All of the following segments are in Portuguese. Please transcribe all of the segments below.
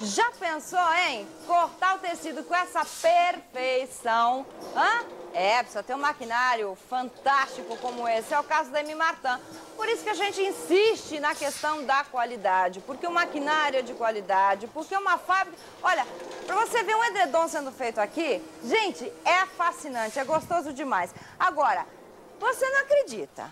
Já pensou, hein? Cortar o tecido com essa perfeição. Hã? É, precisa ter um maquinário fantástico como esse. É o caso da M. Martin. Por isso que a gente insiste na questão da qualidade. Porque o maquinário é de qualidade, porque uma fábrica... Olha, para você ver um edredom sendo feito aqui, gente, é fascinante, é gostoso demais. Agora, você não acredita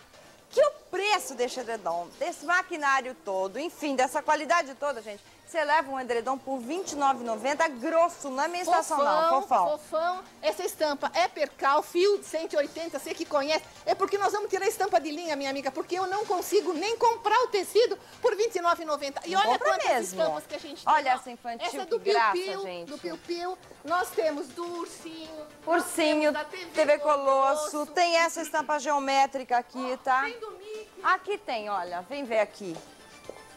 preço desse edredom, desse maquinário todo, enfim, dessa qualidade toda, gente, você leva um edredom por R$29,90, grosso, não é estação não, fofão. Fofão, essa estampa é percal, fio 180, você que conhece. É porque nós vamos tirar a estampa de linha, minha amiga, porque eu não consigo nem comprar o tecido por R$29,90. E olha quantas mesmo. estampas que a gente tem. Olha essa infantil, essa é do Piu Piu, gente. do Piu Piu. Nós temos do ursinho. Ursinho, TV, TV Colosso. Colosso. Tem essa estampa geométrica aqui, tá? Tem do. Aqui tem, olha, vem ver aqui.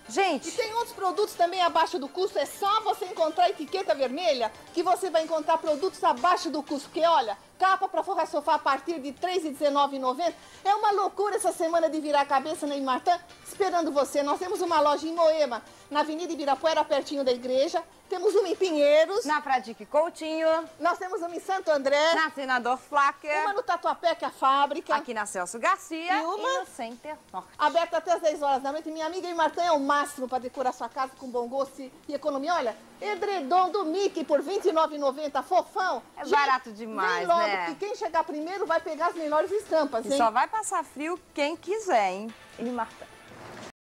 Gente... E tem outros produtos também abaixo do custo, é só você encontrar a etiqueta vermelha que você vai encontrar produtos abaixo do custo. Porque, olha, capa para forrar sofá a partir de R$ 3,19,90. É uma loucura essa semana de virar a cabeça na Imartã, esperando você. Nós temos uma loja em Moema, na Avenida Ibirapuera, pertinho da igreja. Temos uma em Pinheiros. Na Fradique Coutinho. Nós temos uma em Santo André. Na Senador Flacker. Uma no Tatuapé, que é a fábrica. Aqui na Celso Garcia. E uma e no Center Norte. Aberta até as 10 horas da noite. Minha amiga Martã é o máximo para decorar sua casa com bom gosto e economia. Olha, edredom do Mickey por R$ 29,90, fofão. É Gente, barato demais, vem logo, né? que quem chegar primeiro vai pegar as melhores estampas, e hein? só vai passar frio quem quiser, hein? E Martã.